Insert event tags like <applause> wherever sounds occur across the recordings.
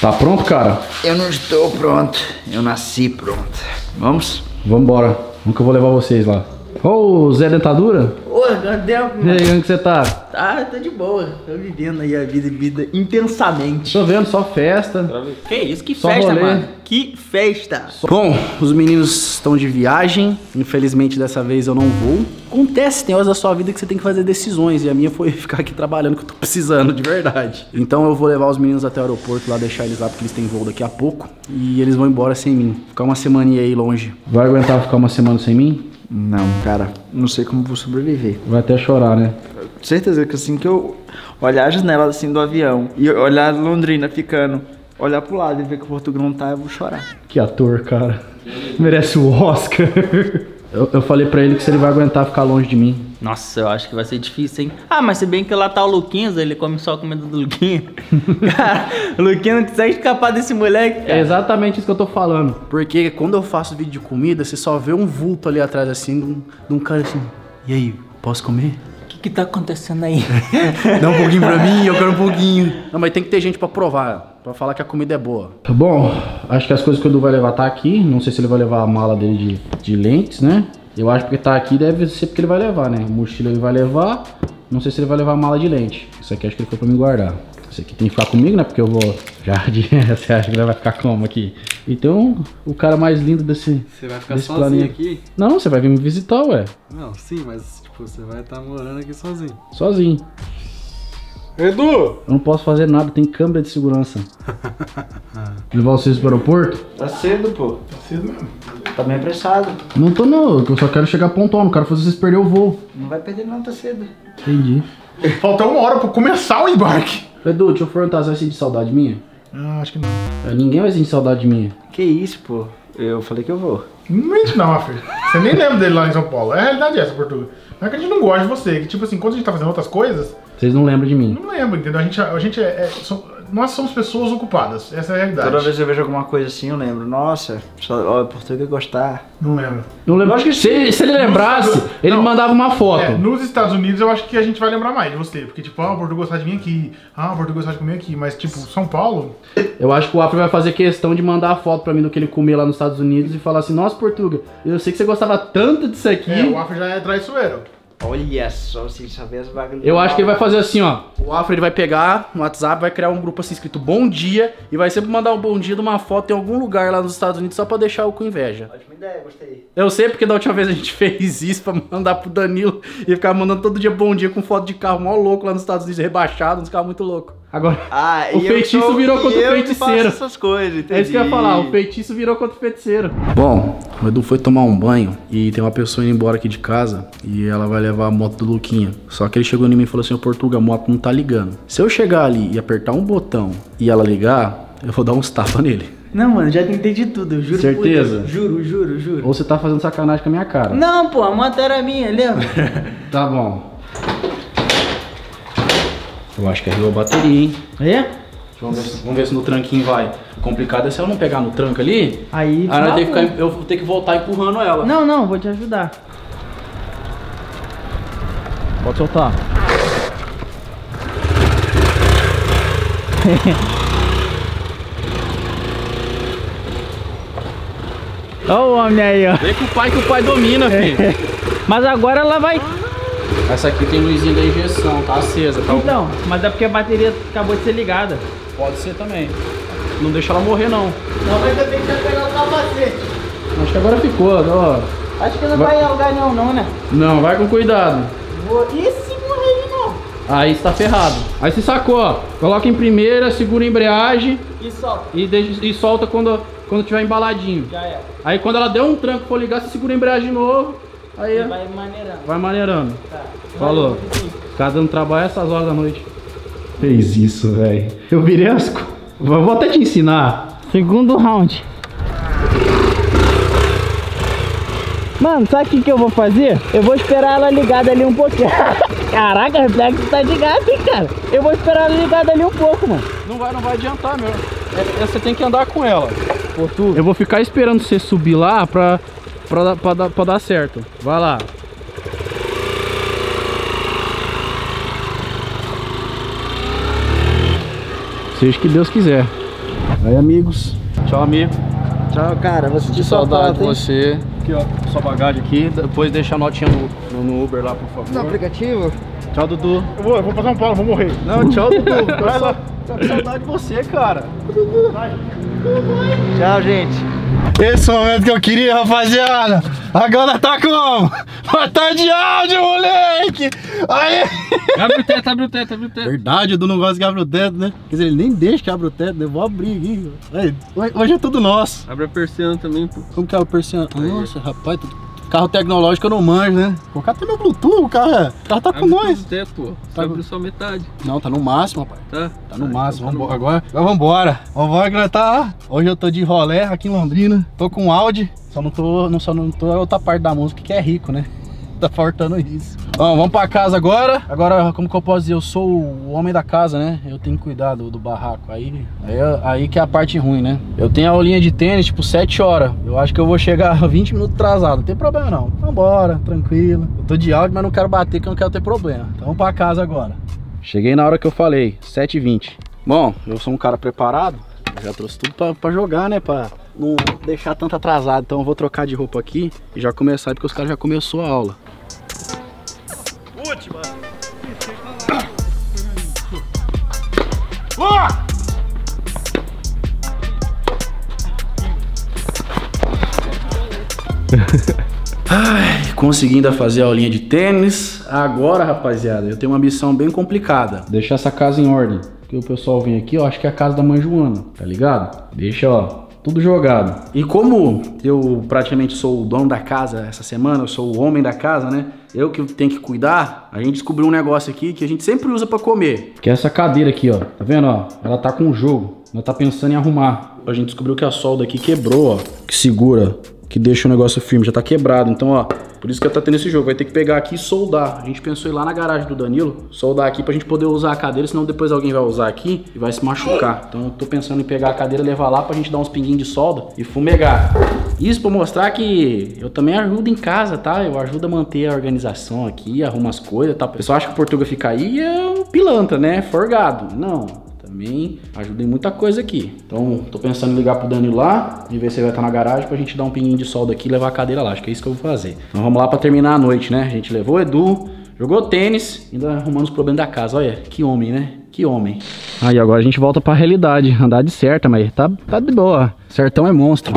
Tá pronto, cara? Eu não estou pronto. Eu nasci pronto. Vamos? Vambora. Vamos que eu vou levar vocês lá. Ô, Zé Dentadura? Ô, tempo, E aí, onde que você tá? Tá, tô de boa. Tô vivendo aí a vida, vida intensamente. Tô vendo, só festa. Que isso, que Só festa, rolê. mano. Que festa. Bom, os meninos estão de viagem. Infelizmente, dessa vez eu não vou. Acontece, tem horas da sua vida que você tem que fazer decisões. E a minha foi <laughs> ficar aqui trabalhando, que eu tô precisando, de verdade. Então eu vou levar os meninos até o aeroporto lá, deixar eles lá, porque eles têm voo daqui a pouco. E eles vão embora sem mim. Ficar uma semaninha aí longe. Vai aguentar ficar uma semana sem mim? Não, cara, não sei como vou sobreviver. Vai até chorar, né? Certeza que assim que eu olhar a janela assim do avião e olhar Londrina ficando, olhar pro lado e ver que o Portugal não tá, eu vou chorar. Que ator, cara. Merece o Oscar. <laughs> Eu, eu falei pra ele que se ele vai aguentar ficar longe de mim. Nossa, eu acho que vai ser difícil, hein? Ah, mas se bem que lá tá o Luquinhas, ele come só comida do Luquinha. <laughs> cara, o Luquinha não consegue escapar desse moleque, É cara. exatamente isso que eu tô falando. Porque quando eu faço vídeo de comida, você só vê um vulto ali atrás assim, de um, de um cara assim. E aí, posso comer? O que que tá acontecendo aí? <laughs> Dá um pouquinho pra mim, eu quero um pouquinho. <laughs> Não, mas tem que ter gente pra provar, pra falar que a comida é boa. Tá Bom, acho que as coisas que o Edu vai levar tá aqui. Não sei se ele vai levar a mala dele de, de lentes, né? Eu acho que tá aqui deve ser porque ele vai levar, né? Mochila ele vai levar. Não sei se ele vai levar a mala de lente. Isso aqui acho que ele foi pra me guardar. Esse aqui tem que ficar comigo, né? Porque eu vou. Já de... <laughs> Você acha que ele vai ficar como aqui? Então, o cara mais lindo desse. Você vai ficar sozinho planeta. aqui? Não, você vai vir me visitar, ué. Não, sim, mas tipo, você vai estar morando aqui sozinho. Sozinho. Edu! Eu não posso fazer nada, tem câmera de segurança. <laughs> Levar vocês pro aeroporto? Tá cedo, pô. Tá cedo mesmo. Tá bem apressado. Não tô não, eu só quero chegar pontual, não quero fazer vocês perder o voo. Não vai perder não, tá cedo. Entendi. Falta uma hora pra começar o embarque. Edu, deixa eu perguntar, você vai sentir saudade minha? Ah, acho que não. É, Ninguém vai sentir saudade minha. Que isso, pô. Eu falei que eu vou. Não mente não, Afri. Você nem lembra dele lá em São Paulo. É a realidade essa, Portugal. Não é que a gente não gosta de você. Que tipo assim, quando a gente tá fazendo outras coisas, Vocês não lembram de mim. não lembra, entendeu? A gente, a gente é, é- so- nós somos pessoas ocupadas. Essa é a realidade. Toda vez que eu vejo alguma coisa assim, eu lembro. Nossa, só, ó, Portugal gostar. Não lembro. Não lembro. Lógico que se, se ele lembrasse, Não. ele me mandava uma foto. É, nos Estados Unidos eu acho que a gente vai lembrar mais de você. Porque, tipo, ah, o Portugal gostar de mim aqui. Ah, o Portugal gostar de comer aqui. Mas, tipo, São Paulo. Eu acho que o Afro vai fazer questão de mandar a foto pra mim do que ele comia lá nos Estados Unidos e falar assim, nossa, Portuga, eu sei que você gostava tanto disso aqui. É, o Afri já é traiçoeiro. Olha só, assim, só vê as vagas. Eu acho que ele vai fazer assim, ó. O Afro ele vai pegar no WhatsApp, vai criar um grupo assim escrito Bom Dia e vai sempre mandar um bom dia de uma foto em algum lugar lá nos Estados Unidos só pra deixar eu com inveja. Ótima ideia, gostei. Eu sei porque da última vez a gente <laughs> fez isso pra mandar pro Danilo e ficar mandando todo dia bom dia com foto de carro mó louco lá nos Estados Unidos, rebaixado, uns carros muito loucos. Agora, Ah, O feitiço sou- virou contra o feiticeiro. faço essas coisas, entendi. é isso que eu ia falar, o feitiço virou contra o feiticeiro. Bom, o Edu foi tomar um banho e tem uma pessoa indo embora aqui de casa e ela vai levar a moto do Luquinha. Só que ele chegou em mim e falou assim, ô Portuga, a moto não tá ligando. Se eu chegar ali e apertar um botão e ela ligar, eu vou dar uns tapas nele. Não, mano, já tentei de tudo, eu juro. por Certeza? Deus. Juro, juro, juro. Ou você tá fazendo sacanagem com a minha cara. Não, pô, a moto era minha, lembra? <laughs> Tá bom. Eu acho que arriou a bateria, hein? É? Vamos ver, se- vamos ver se no tranquinho vai. O complicado é se eu não pegar no tranco ali, Aí. aí bom. ficar- eu vou ter que voltar empurrando ela. Não, não, vou te ajudar. Pode soltar. <laughs> Olha o homem aí, ó. Vem com o pai que o pai domina, filho. <laughs> Mas agora ela vai. Essa aqui tem luzinha da injeção, tá acesa. Tá Então, mas é porque a bateria acabou de ser ligada. Pode ser também. Não deixa ela morrer, não. Não, mas eu tenho que pegar o capacete. Acho que agora ficou, ó. Acho que não Vai- vai alugar não, não, né? Não, vai com cuidado. Vou... E se morrer de novo? Aí você tá ferrado. Aí você sacou, ó. Coloca em primeira, segura a embreagem E solta. e, deixa, e solta quando, quando tiver embaladinho. Já é. Aí quando ela der um tranco for ligar, você segura a embreagem de novo. Aí E vai, maneirando. vai maneirando. Tá. Falou. Ficar dando trabalho essas horas da noite. Fez isso, velho. Eu virei as. Vou vou até te ensinar. Segundo round. Mano, sabe o que, que eu vou fazer? Eu vou esperar ela ligada ali um pouquinho. <laughs> Caraca, o reflexo tá de gato, hein, cara? Eu vou esperar ela ligada ali um pouco, mano. Não vai, não vai adiantar, meu. É- é- você tem que andar com ela. Eu vou ficar esperando você subir lá pra, pra, dar- pra, dar, pra dar certo. Vai lá. Seja o que Deus quiser. Aí, amigos. Tchau, amigo. Tchau, cara. Vou sentir saudade de você. Aqui, ó. Sua bagagem aqui. Depois deixa a notinha no, no- Uber lá, por favor. No aplicativo? Tchau, Dudu. Eu vou, eu vou pra São Paulo, vou morrer. Não, tchau, <laughs> Dudu. Só- tô com saudade de você, cara. Tchau, gente. Esse momento que eu queria, rapaziada. Agora tá como? Tá de áudio, moleque! Aí! Abre o teto, abre o teto, abre o teto. Verdade, o Edu não gosta que abra o teto, né? Quer dizer, ele nem deixa que abra o teto? Eu vou abrir aqui. Aí, hoje- é tudo nosso. Abre a persiana também, pô. Como que é o persiano? Nossa, rapaz, tudo- carro tecnológico eu não manjo, né? O carro tem meu Bluetooth, o carro, é- o carro tá com nós. todo o teto, pô. Só Tá com- só metade, Não, tá no máximo, rapaz. tá? Tá no máximo, tá vambora. Agora, agora vambora. Vambora que nós tá. Hoje eu tô de rolé aqui em Londrina. Tô com Audi. Só não tô. Não, só não tô na outra parte da música que é rico, né? <laughs> Tá faltando isso. Bom, vamos pra casa agora. Agora, como que eu posso dizer? Eu sou o homem da casa, né? Eu tenho que cuidar do, do barraco. Aí, aí, aí que é a parte ruim, né? Eu tenho a aulinha de tênis, tipo, 7 horas. Eu acho que eu vou chegar <laughs> 20 minutos atrasado. Não tem problema não. Vambora, tranquilo. Eu tô de áudio, mas não quero bater, que eu não quero ter problema. Então vamos pra casa agora. Cheguei na hora que eu falei, 7h20. Bom, eu sou um cara preparado. Já trouxe tudo pra, pra jogar, né? Pra não deixar tanto atrasado. Então eu vou trocar de roupa aqui e já começar, porque os caras já começou a aula. Ai, conseguindo fazer a aulinha de tênis. Agora, rapaziada, eu tenho uma missão bem complicada. Deixar essa casa em ordem. Porque o pessoal vem aqui, ó, acho que é a casa da mãe Joana, tá ligado? Deixa, ó, tudo jogado. E como eu praticamente sou o dono da casa essa semana, eu sou o homem da casa, né? Eu que tenho que cuidar, a gente descobriu um negócio aqui que a gente sempre usa pra comer. Que é essa cadeira aqui, ó. Tá vendo, ó? Ela tá com um jogo. Ela tá pensando em arrumar. A gente descobriu que a solda aqui quebrou, ó. Que segura, que deixa o negócio firme. Já tá quebrado. Então, ó, por isso que tá tendo esse jogo. Vai ter que pegar aqui e soldar. A gente pensou em ir lá na garagem do Danilo, soldar aqui pra gente poder usar a cadeira, senão depois alguém vai usar aqui e vai se machucar. Então eu tô pensando em pegar a cadeira, levar lá pra gente dar uns pinguinhos de solda e fumegar. Isso pra mostrar que eu também ajudo em casa, tá? Eu ajudo a manter a organização aqui, arrumo as coisas, tá? O pessoal acha que o Portuga fica aí é um pilantra, né? Forgado. Não. Também ajuda em muita coisa aqui. Então, tô pensando em ligar pro Danilo lá e ver se ele vai estar na garagem pra gente dar um pinguinho de solda aqui e levar a cadeira lá. Acho que é isso que eu vou fazer. Então vamos lá pra terminar a noite, né? A gente levou o Edu, jogou tênis, ainda arrumando os problemas da casa. Olha, que homem, né? Que homem. Aí agora a gente volta pra realidade. Andar de certa, mas tá, tá de boa. Sertão é monstro.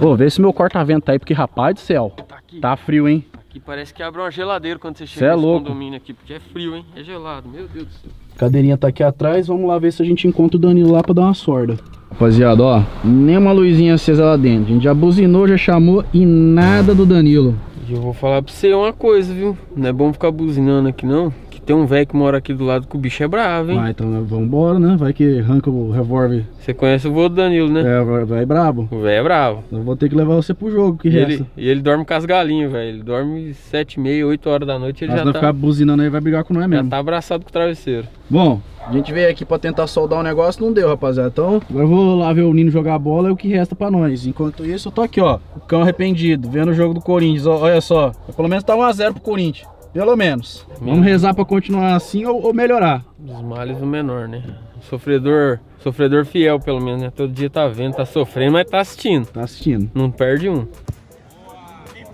Pô, vê se meu corta-vento tá aí, porque rapaz do céu. Tá frio, hein? Aqui parece que abre uma geladeira quando você Cê chega é nesse louco. condomínio aqui, porque é frio, hein? É gelado, meu Deus do céu. Cadeirinha tá aqui atrás, vamos lá ver se a gente encontra o Danilo lá pra dar uma sorda. Rapaziada, ó, nem uma luzinha acesa lá dentro. A gente já buzinou, já chamou e nada do Danilo. E eu vou falar pra você uma coisa, viu? Não é bom ficar buzinando aqui não, tem um velho que mora aqui do lado que o bicho é bravo, hein? Ah, então vamos embora, né? Vai que arranca o revólver. Você conhece o vô do Danilo, né? É, vai, vai brabo. O velho é bravo. Eu vou ter que levar você pro jogo, que E resta. ele, e ele dorme com as galinhas, velho. Ele dorme sete e meia, 8 horas da noite, ele Mas já não tá, ficar buzinando aí, vai brigar com nós já mesmo. tá abraçado com o travesseiro. Bom, a gente veio aqui pra tentar soldar um negócio, não deu, rapaziada. Então, agora eu vou lá ver o Nino jogar bola, é o que resta pra nós. Enquanto isso, eu tô aqui, ó, o cão arrependido, vendo o jogo do Corinthians. Ó, olha só, pelo menos tá 1x0 pro Corinthians. Pelo menos. Vamos rezar pra continuar assim ou, ou melhorar. Dos males o menor, né? Sofredor, sofredor fiel, pelo menos, né? Todo dia tá vendo, tá sofrendo, mas tá assistindo. Tá assistindo. Não perde um.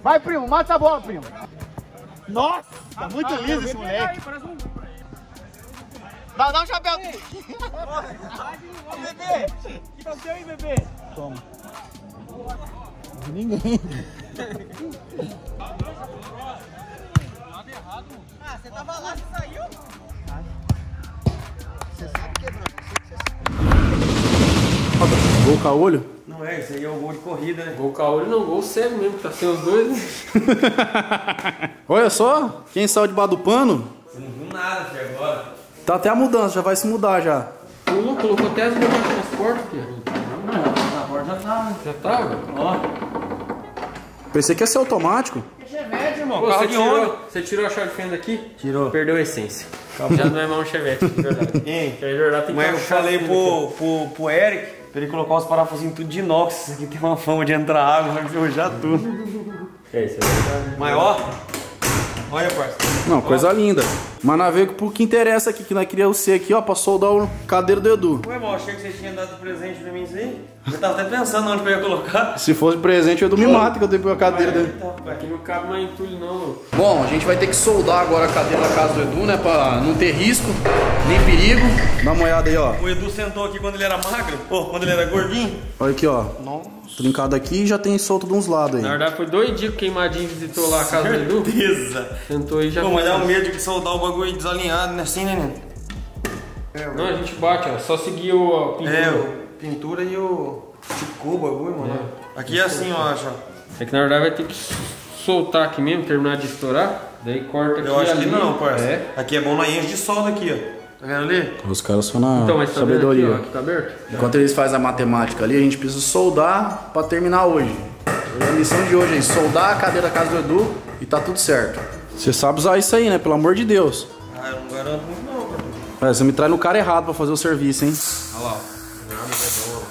Vai, primo, mata a bola, primo. Nossa, tá muito lindo esse moleque. Dá, dá um chapéu. Ô, bebê. Que aconteceu aí, bebê? Toma. Ninguém. Ah, você tava lá, você saiu? Você sabe quebrar. Gol caolho? Não é, isso aí é o gol de corrida, né? Gol caolho não, gol cego mesmo, que tá sem os dois. né? Olha só, quem saiu debaixo do pano, Você não viu nada até agora. tá até a mudança, já vai se mudar já. Pulou, colocou até as nas portas, filho. Na porta já tá. Já tava? Ó. Pensei que ia ser automático. Chevette, irmão. Pô, carro você, de tirou, você tirou a chave de fenda aqui? Tirou. Perdeu a essência. Já não é mais um chevette, de verdade. <laughs> Hein? Tem que Mas ter eu falei pro, pro, pro Eric pra ele colocar os parafusinhos tudo de inox. Isso aqui tem uma fama de entrar água, vai ferrujar tudo. É, isso é verdade. Mas ó, olha, parceiro. Não, coisa linda. Mas nós veio pro que interessa aqui, que nós queríamos ser aqui, ó, pra soldar o cadeiro do Edu. Ué, irmão, achei que você tinha dado presente pra mim isso aí. Eu tava até pensando onde eu ia colocar. Se fosse presente, o Edu me mata que eu dei pra cadeira dele. Eita, rapaz. Aqui não cabe mais entulho não, louco. Bom, a gente vai ter que soldar agora a cadeira da casa do Edu, né? Pra não ter risco, nem perigo. Dá uma olhada aí, ó. O Edu sentou aqui quando ele era magro, ou quando ele era gordinho. Olha aqui, ó. Trincado aqui e já tem solto de uns lados Na aí. verdade foi dois dias que o Queimadinho visitou lá a casa do Edu. Certeza. Sentou aí e já... Pô, mas dá um medo de soldar o bagulho desalinhado, né? Assim, né, Nino? Não, a gente bate, ó. Só seguir o a pintura. É, o pintura e o. Esticou o bagulho, mano. Aqui é assim, eu acho. ó. É que na verdade vai ter que soltar aqui mesmo, terminar de estourar. Daí corta aqui Eu acho que ali. não, parça. É. Aqui é bom na enche de solda aqui, ó. Tá vendo ali? Os caras são na Então, mas tá vendo aqui, sabedoria. ó, aqui tá aberto? Enquanto eles fazem a matemática ali, a gente precisa soldar pra terminar hoje. A missão de hoje é soldar a cadeira da casa do Edu e tá tudo certo. Você sabe usar isso aí, né? Pelo amor de Deus. Ah, eu não garanto muito não, cara. É, você me traz no cara errado pra fazer o serviço, hein? Olha lá, ó. Nada é bom.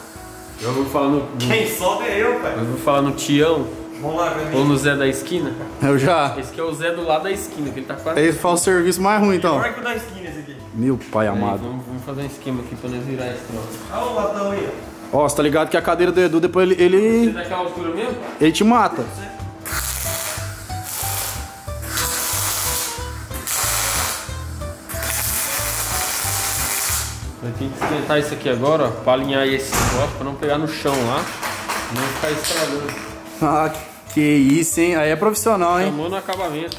Eu vou falar no. Quem solda é eu, pai. Eu vou falar no Tião Vamos lá, ou no Zé da esquina. Eu já. Esse aqui é o Zé do lado da esquina, que ele tá quase. Ele faz o serviço mais ruim, então. Pior que o da esquina esse aqui. Meu pai Aí, amado. vamos, vamos fazer um esquema aqui pra nós virar esse troço. Olha o latão aí, ó. Ó, você tá ligado que a cadeira do Edu, depois ele, Você ele, daquela altura mesmo? ele te mata. Vai ter que esquentar isso aqui agora, ó, pra alinhar esse negócio, pra não pegar no chão lá. Não ficar estragando. Ah, que isso, hein? Aí é profissional, hein? Chamou no acabamento.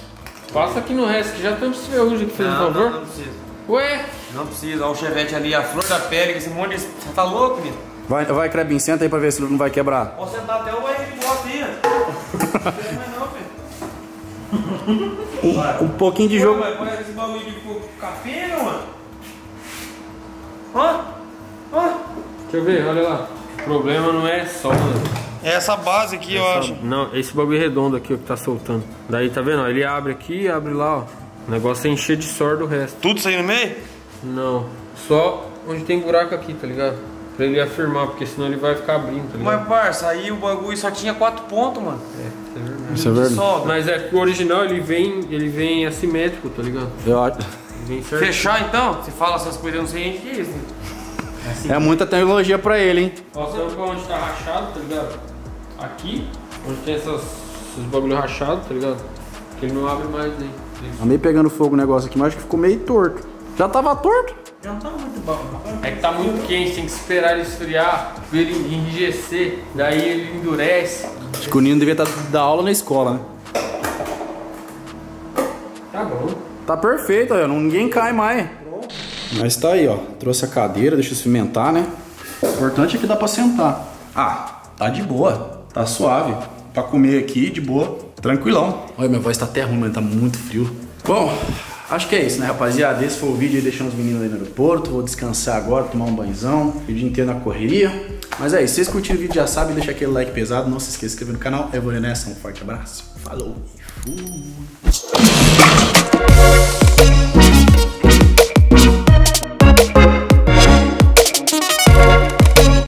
Passa aqui no resto, que já temos esse ferrugem aqui, fez um Não, favor. não, não precisa. Ué, Não precisa. Olha o chevette ali, a flor da pele, esse monte de... Você tá louco, menino? Vai, vai, Krebin, senta aí pra ver se não vai quebrar. Pode sentar até o banheiro de bota aí, ó. Não tem mais não, filho. Um pouquinho de Pô, jogo. mas põe esse bagulho ficou capinha, mano. Ó, ó. deixa eu ver, olha lá. O problema não é solda. É essa base aqui, eu acho. Não, esse bagulho redondo aqui ó, que tá soltando. Daí tá vendo? ó, Ele abre aqui e abre lá, ó. O negócio é encher de sorte do resto. Tudo isso aí no meio? Não, só onde tem buraco aqui, tá ligado? Pra ele afirmar, porque senão ele vai ficar abrindo, tá ligado? Mas, parça, aí o bagulho só tinha quatro pontos, mano. Isso é verdade. Só. Mas é que o original ele vem, ele vem assimétrico, tá ligado? Eu acho-. Fechar então? Você fala essas coisas, eu não sei nem o que é isso. É muita tecnologia pra ele, hein? Ó, sabe pra onde tá rachado, tá ligado? Aqui, onde tem essas, esses bagulho rachado, tá ligado? Que ele não abre mais nem. Tá meio pegando fogo o negócio aqui, mas acho que ficou meio torto. Já tava torto? Já não tá muito bom. É que tá muito quente, tem que esperar ele esfriar, ver ele enrijecer, daí ele endurece. Acho que o Nino devia estar da aula na escola, né? Tá perfeito, ó. não- Ninguém cai mais. Mas tá aí, ó. Trouxe a cadeira, deixa eu cimentar, né? O importante é que dá pra sentar. Ah, tá de boa. Tá suave. Pra comer aqui, de boa. Tranquilão. Olha, minha voz tá até ruim, mano. Tá muito frio. Bom, acho que é isso, né, rapaziada? Esse foi o vídeo aí deixando os meninos aí no aeroporto. Vou descansar agora, tomar um banhozão. O dia inteiro na correria. Mas é isso. Se vocês curtiram o vídeo, já sabem, deixa aquele like pesado. Não se esqueça de se inscrever no canal. Eu vou nessa. Um forte abraço. Falou. e Fui.